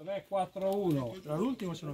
3, 4, 1. Tra l'ultimo sono